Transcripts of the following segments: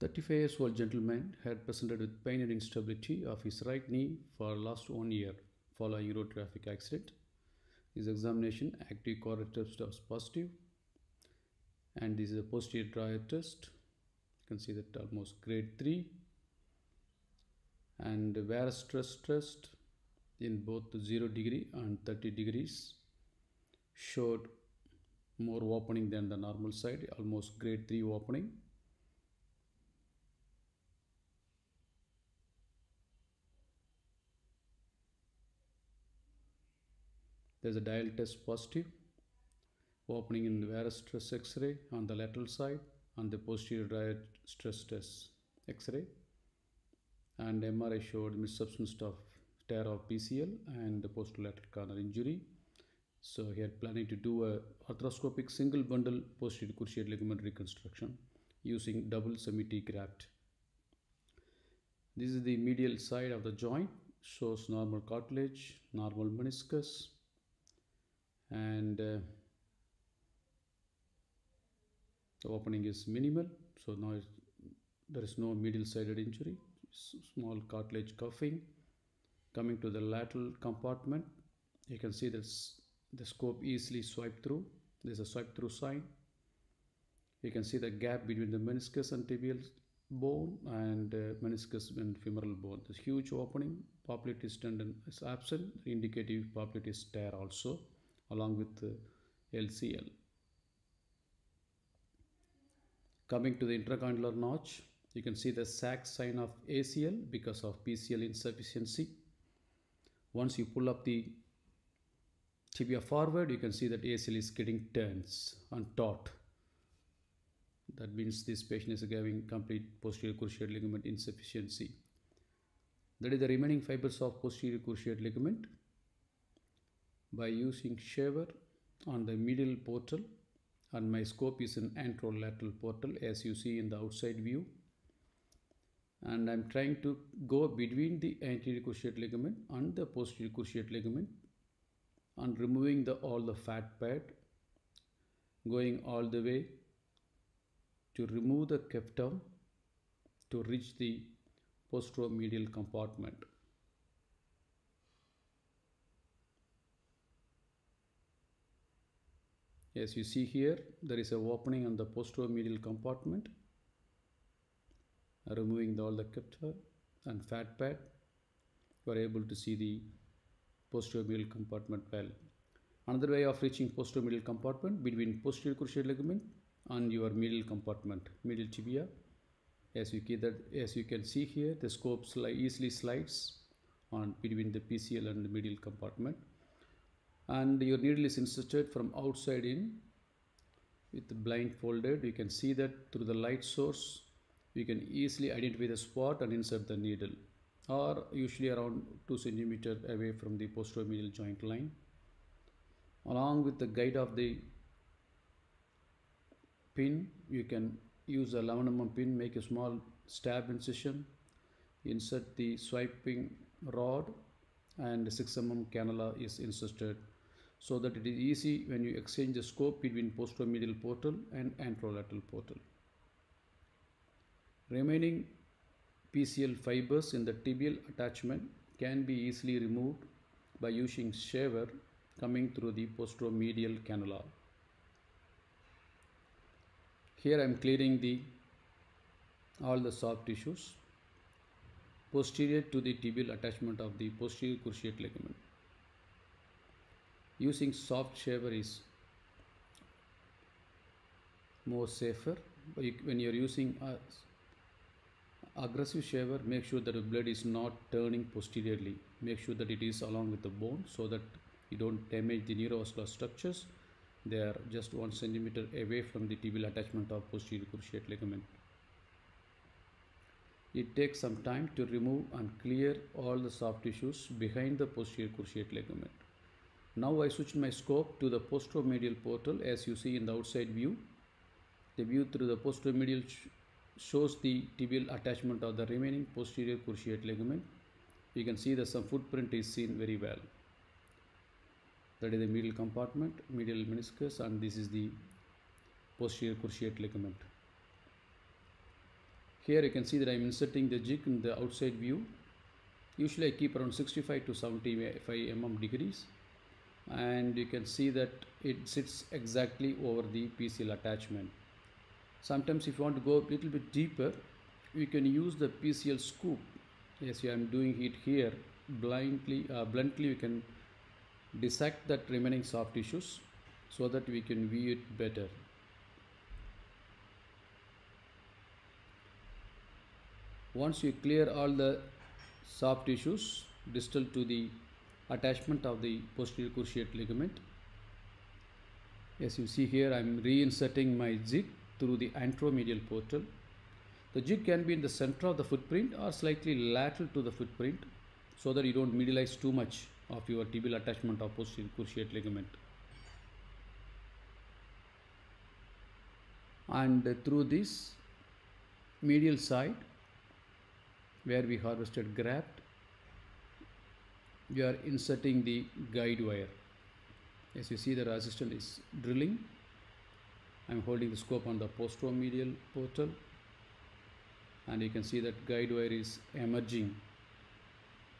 35 years old gentleman had presented with pain and instability of his right knee for last one year following a road traffic accident. His examination active carotid test was positive and this is a posterior drawer test. You can see that almost grade 3 and Varus stress test in both 0 degree and 30 degrees showed more opening than the normal side almost grade 3 opening there's a dial test positive opening in the varus stress x-ray on the lateral side on the posterior drawer stress test x-ray and MRI showed mid-substance of tear of PCL and the posterolateral corner injury. So here planning to do a arthroscopic single bundle posterior cruciate ligament reconstruction using double semi-T graft. This is the medial side of the joint, shows normal cartilage, normal meniscus, and uh, the opening is minimal. So now there is no medial sided injury, small cartilage cuffing. Coming to the lateral compartment, you can see this the scope easily swipe through. There's a swipe through sign. You can see the gap between the meniscus and tibial bone and uh, meniscus and femoral bone. This huge opening, popliteus tendon is absent, indicative popliteus tear also along with uh, LCL. Coming to the intercondylar notch, you can see the sag sign of ACL because of PCL insufficiency. Once you pull up the tibia forward, you can see that ACL is getting tense and taut. That means this patient is having complete posterior cruciate ligament insufficiency. That is the remaining fibers of posterior cruciate ligament. By using shaver on the medial portal and my scope is an anterolateral portal as you see in the outside view and I'm trying to go between the anterior cruciate ligament and the posterior cruciate ligament and removing the all the fat pad going all the way to remove the captum to reach the posteromedial compartment. As you see here, there is a opening on the posteromedial compartment removing the, all the capta and fat pad, you are able to see the posteromedial compartment well. Another way of reaching posteromedial compartment between posterior cruciate ligament and your medial compartment, medial tibia. As you, that, as you can see here, the scope sli easily slides on between the PCL and the medial compartment. And your needle is inserted from outside in with blindfolded. You can see that through the light source you can easily identify the spot and insert the needle or usually around 2 centimeter away from the posterior posteromedial joint line along with the guide of the pin you can use a 11 mm pin make a small stab incision insert the switching rod and 6 mm cannula is inserted so that it is easy when you exchange the scope between posteromedial portal and anterolateral portal Remaining PCL fibers in the tibial attachment can be easily removed by using shaver coming through the posteromedial cannula. Here I am clearing the all the soft tissues posterior to the tibial attachment of the posterior cruciate ligament. Using soft shaver is more safer. When you are using a aggressive shaver make sure that the blood is not turning posteriorly. Make sure that it is along with the bone so that you don't damage the neurovascular structures. They are just one centimeter away from the tibial attachment of posterior cruciate ligament. It takes some time to remove and clear all the soft tissues behind the posterior cruciate ligament now I switch my scope to the posteromedial portal as you see in the outside view the view through the posteromedial shows the tibial attachment of the remaining posterior cruciate ligament. You can see that some footprint is seen very well. That is the medial compartment, medial meniscus and this is the posterior cruciate ligament. Here you can see that I'm inserting the jig in the outside view. Usually I keep around 65 to 75 mm degrees and you can see that it sits exactly over the PCL attachment. Sometimes if you want to go a little bit deeper, you can use the PCL scoop. Yes, I am doing it here blindly, uh, bluntly you can dissect that remaining soft tissues so that we can view it better. Once you clear all the soft tissues distal to the attachment of the posterior cruciate ligament. As you see here, I am reinserting my jig through the anteromedial portal. The jig can be in the center of the footprint or slightly lateral to the footprint so that you don't medialize too much of your tibial attachment of posterior cruciate ligament. And through this medial side where we harvested graft we are inserting the guide wire. As you see the assistant is drilling. I'm holding the scope on the posteromedial portal. And you can see that guide wire is emerging.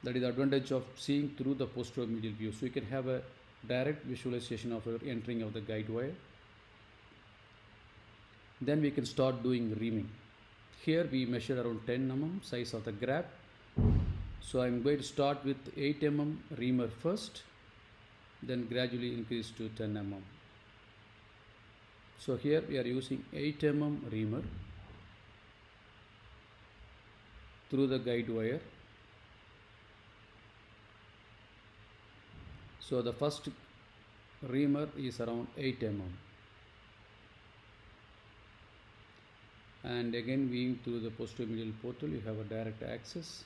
That is the advantage of seeing through the posteromedial view. So you can have a direct visualization of your entering of the guide wire. Then we can start doing reaming. Here we measure around 10 mm size of the graft so I'm going to start with 8 mm reamer first then gradually increase to 10 mm so here we are using 8 mm reamer through the guide wire. So the first reamer is around 8 mm and again being through the posteromedial portal you have a direct access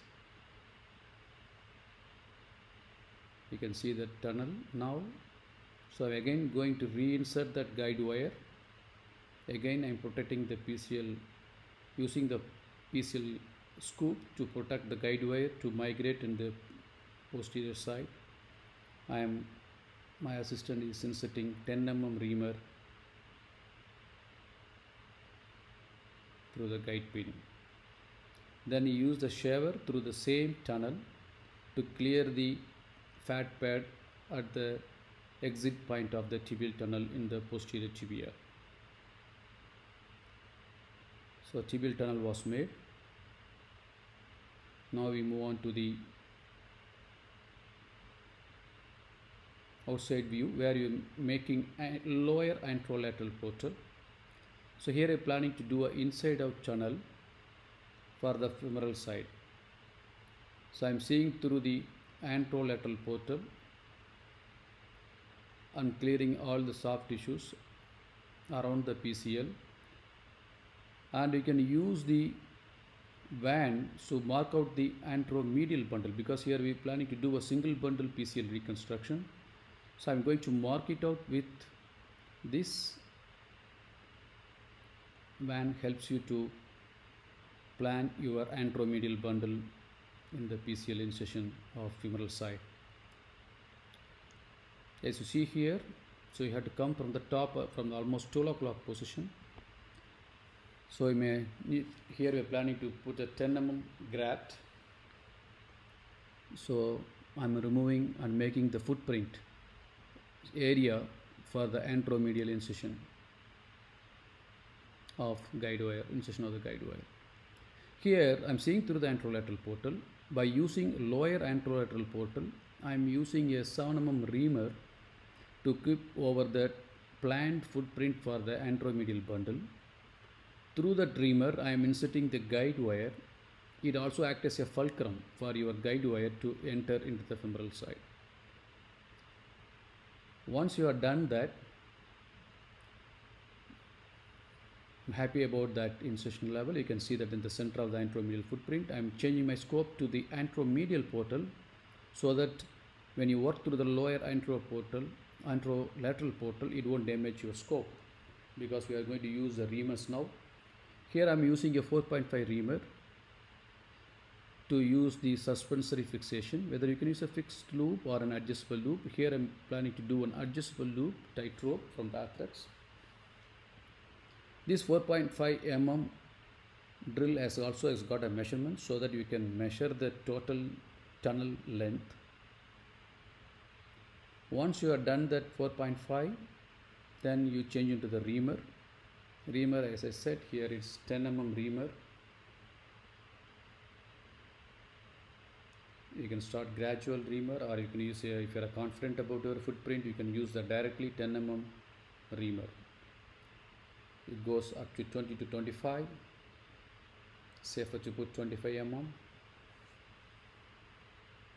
you can see the tunnel now. So I'm again going to reinsert that guide wire. Again I'm protecting the PCL using the PCL scoop to protect the guide wire to migrate in the posterior side. I am my assistant is inserting 10 mm reamer through the guide pin. Then you use the shaver through the same tunnel to clear the fat pad at the exit point of the tibial tunnel in the posterior tibia. So tibial tunnel was made. Now we move on to the outside view where you're making a lower anterolateral portal. So here I'm planning to do an inside out tunnel for the femoral side. So I'm seeing through the anterolateral portal and clearing all the soft tissues around the PCL and you can use the van to mark out the anteromedial bundle because here we are planning to do a single bundle PCL reconstruction. So I'm going to mark it out with this. Van helps you to plan your anteromedial bundle in the PCL incision of femoral side. As you see here, so you have to come from the top, uh, from almost 12 o'clock position. So you may here we are planning to put a 10 mm graft. So I'm removing and making the footprint area for the anteromedial incision of guide wire, incision of the guide wire. Here I'm seeing through the anterolateral portal by using lower anterolateral portal I am using a 7 mm reamer to keep over the planned footprint for the anteromedial bundle. Through the reamer I am inserting the guide wire. It also acts as a fulcrum for your guide wire to enter into the femoral side. Once you are done that Happy about that insertion level. You can see that in the center of the anteromedial footprint. I'm changing my scope to the anteromedial portal so that when you work through the lower antero portal, anterolateral portal, it won't damage your scope because we are going to use the reamers now. Here I'm using a 4.5 reamer to use the suspensory fixation whether you can use a fixed loop or an adjustable loop here I'm planning to do an adjustable loop tight rope from Arthrex this 4.5 mm drill has also has got a measurement so that you can measure the total tunnel length. Once you are done that 4.5 then you change into the reamer. Reamer as I said here it's 10 mm reamer. You can start gradual reamer or you can use if you are confident about your footprint you can use the directly 10 mm reamer it goes up to 20 to 25 safer to put 25 mm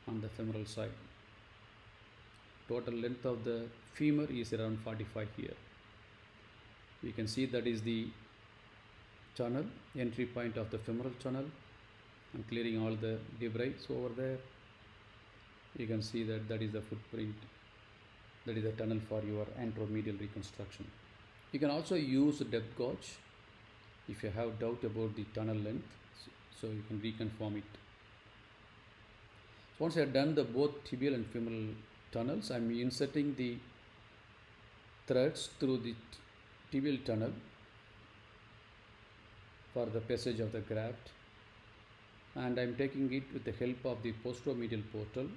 on the femoral side. Total length of the femur is around 45 here. You can see that is the channel entry point of the femoral channel I'm clearing all the debris over there. You can see that that is the footprint that is the tunnel for your anteromedial reconstruction you can also use a depth gauge if you have doubt about the tunnel length so you can reconfirm it so once I have done the both tibial and femoral tunnels I'm inserting the threads through the tibial tunnel for the passage of the graft and I'm taking it with the help of the posteromedial portal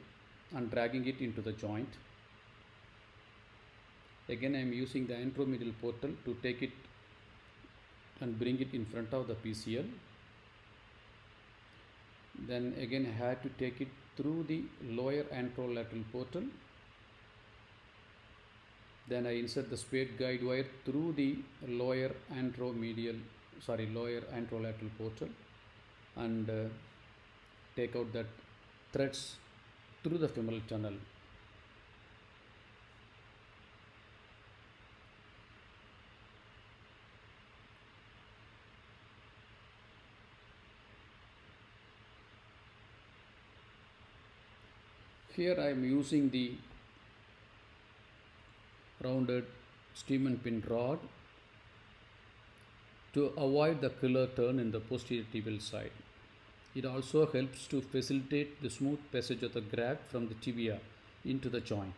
and dragging it into the joint. Again I am using the anteromedial portal to take it and bring it in front of the PCL. Then again I had to take it through the lower anterolateral portal. Then I insert the spade guide wire through the lower anteromedial, sorry, lower anterolateral portal and uh, take out that threads through the femoral tunnel. Here I am using the rounded Steinmann pin rod to avoid the killer turn in the posterior tibial side. It also helps to facilitate the smooth passage of the graft from the tibia into the joint.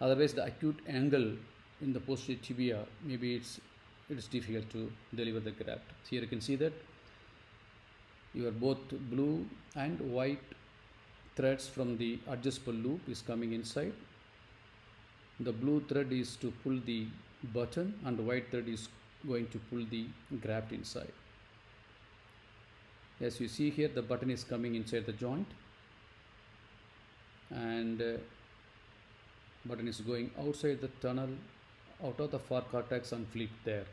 Otherwise, the acute angle in the posterior tibia, maybe it's it's difficult to deliver the graft. Here you can see that your both blue and white threads from the adjustable loop is coming inside. The blue thread is to pull the button and the white thread is going to pull the graft inside. As you see here the button is coming inside the joint and uh, button is going outside the tunnel out of the far cortex and flip there.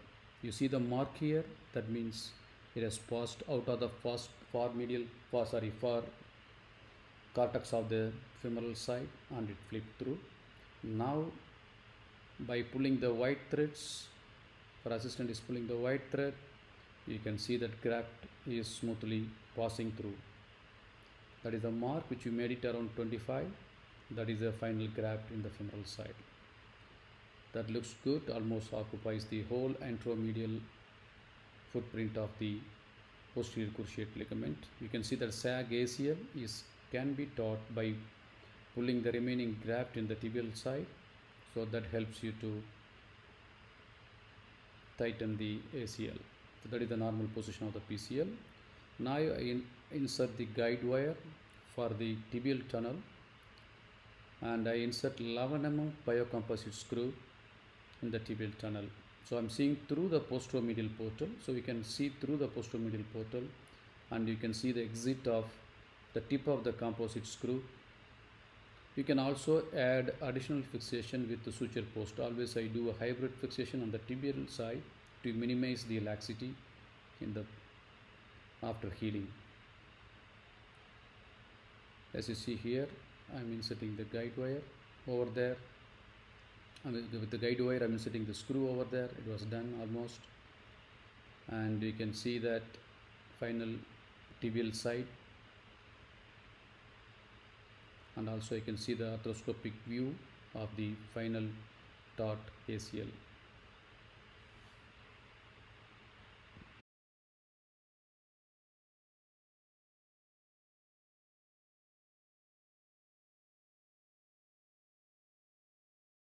You see the mark here? That means it has passed out of the first far medial far sorry far cortex of the femoral side and it flipped through. Now by pulling the white threads our assistant is pulling the white thread you can see that graft is smoothly passing through. That is the mark which you made it around 25 that is the final graft in the femoral side. That looks good almost occupies the whole anteromedial footprint of the posterior cruciate ligament. You can see that sag ACL is can be taught by pulling the remaining graft in the tibial side so that helps you to tighten the ACL so that is the normal position of the PCL. Now I insert the guide wire for the tibial tunnel and I insert 11 mm biocomposite screw in the tibial tunnel. So I'm seeing through the posteromedial portal. So we can see through the posteromedial portal and you can see the exit of the tip of the composite screw. You can also add additional fixation with the suture post. Always I do a hybrid fixation on the tibial side to minimize the laxity in the after healing. As you see here, I'm inserting the guide wire over there. I mean, with the guide wire, I'm inserting the screw over there. It was done almost. And you can see that final tibial side. And also you can see the arthroscopic view of the final taut ACL.